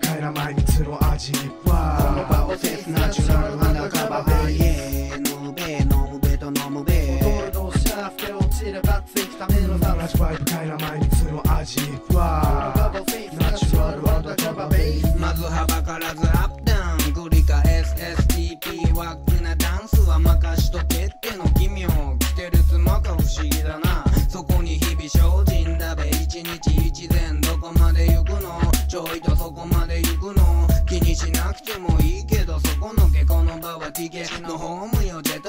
快な毎日の味はこの場を切ナチュラルアンダカバーベイエー飲むべ飲むべと飲むべゴールドシャフて落ちればついためのさ味わい深いな毎日の味はカバーフェイスナチュラルアンダカバーベイ。スまずはばからずアップダウン。繰り返す STP ワックなダンスは任しとけっての。奇妙来てる妻か不思議だな。ちょいとそこまで行くの？気にしなくてもいいけどそこの下校の場は TK のホームよ。ジェ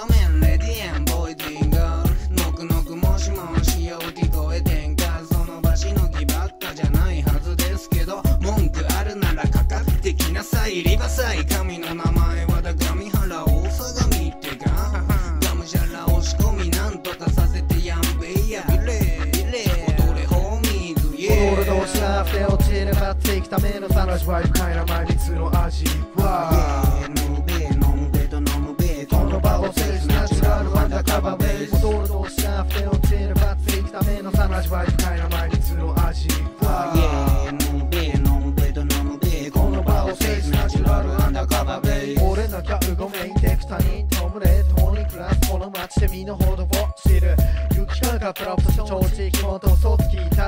ればついためのさ味わい深いな毎日の味は飲むべ飲むべと飲むべこの場を制すナチュラルアンダーカバーベイスゴールドシャフて落ちればついためのさ味わい深いな毎日の味は飲むべ飲むべと飲むべこの場を制すナチュラルアンダーカバーベイ俺なきゃうごめいてく他人とれ共に暮らすこの街で身の程を知る。雪かかプラプト正直元嘘つ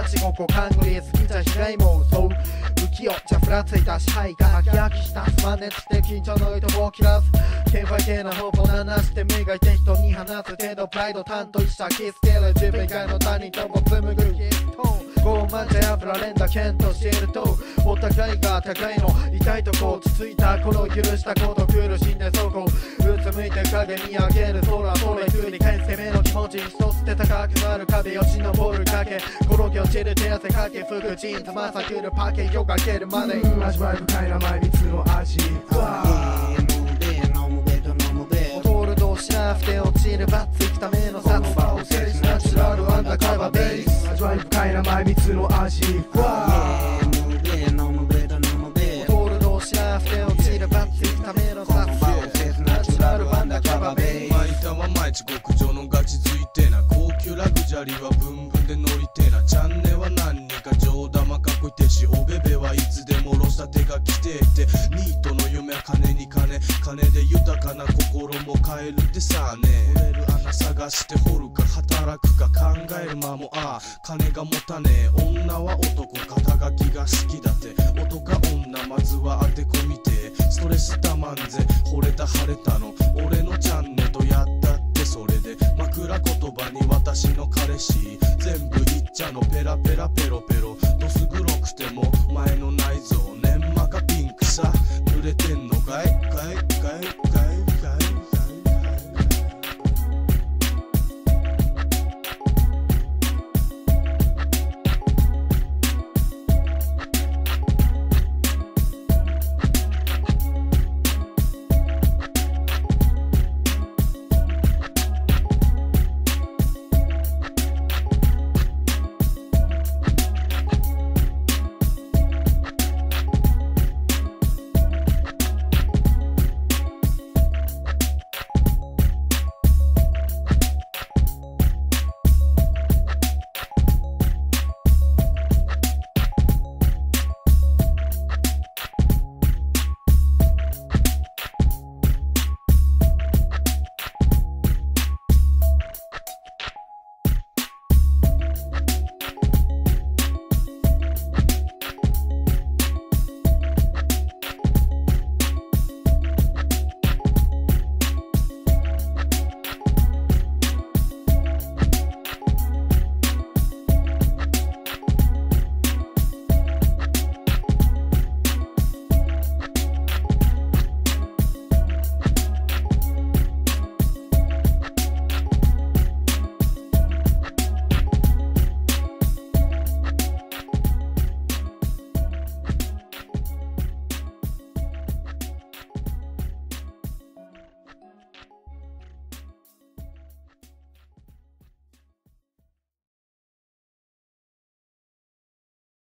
き立ちごこ勘繰り好きじゃ被害もそう浮世じゃふらついた支配が飽き飽きした真似して緊張の糸を切らす剣は系な方法なして磨いて人に話す程度プライド担当した。キスケル自分以外の他人とも紡ぐヒット傲慢で溢られんだ剣としているとお互いが高いの痛いとこ落ち着いた頃許したこと苦しち一つで高くなる壁よし登る崖。転げ落ちる手汗かけ服ジーンズまさくるパケよがけるまで味わい深いな毎日の味は飲むべ飲むべと飲むべゴー。ルドシャフて落ちるバッツいくための札場を制しナチュラルアンダーカバーベース味わい深いな毎日の味は級ラグジュアリーはブンブンで乗りてなチャンネルは何人か上玉かっこいてしおべべはいつでもろしたてが来ててニートの夢は金に金金で豊かな心も変えるってさあね掘れる穴探して掘るか働くか考える間もああ金が持たねえ女は男肩書きが好きだって。男、女、まずはじのペラペラペロペロ。どす黒くても前の中